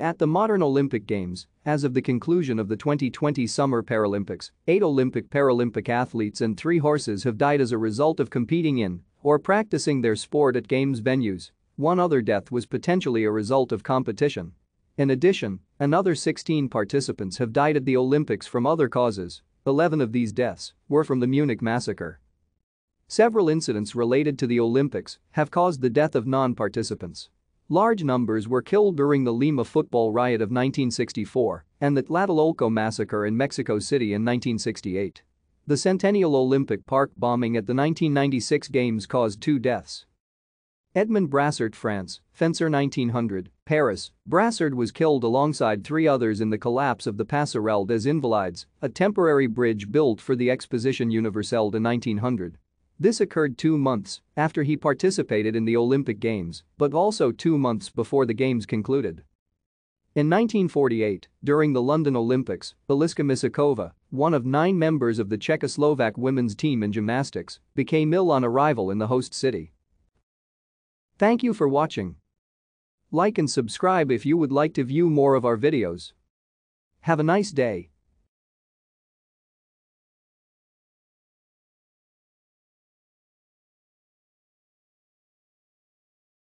At the modern Olympic Games, as of the conclusion of the 2020 Summer Paralympics, eight Olympic Paralympic athletes and three horses have died as a result of competing in or practicing their sport at Games venues. One other death was potentially a result of competition. In addition, another 16 participants have died at the Olympics from other causes. 11 of these deaths were from the Munich massacre. Several incidents related to the Olympics have caused the death of non-participants. Large numbers were killed during the Lima football riot of 1964 and the Tlatelolco massacre in Mexico City in 1968. The Centennial Olympic Park bombing at the 1996 Games caused two deaths. Edmond Brassard France, fencer 1900, Paris, Brassard was killed alongside three others in the collapse of the Passerelle des Invalides, a temporary bridge built for the Exposition Universelle de 1900. This occurred two months after he participated in the Olympic Games, but also two months before the Games concluded. In 1948, during the London Olympics, Eliska Misakova, one of nine members of the Czechoslovak women's team in gymnastics, became ill on arrival in the host city. Thank you for watching. Like and subscribe if you would like to view more of our videos. Have a nice day.